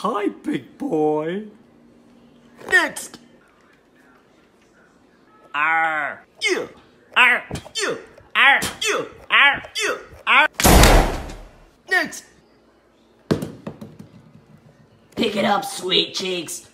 Hi, big boy. Next. Arr. You. Arr. You. Arr. You. Arr. You. Arr. Next. Pick it up, sweet cheeks.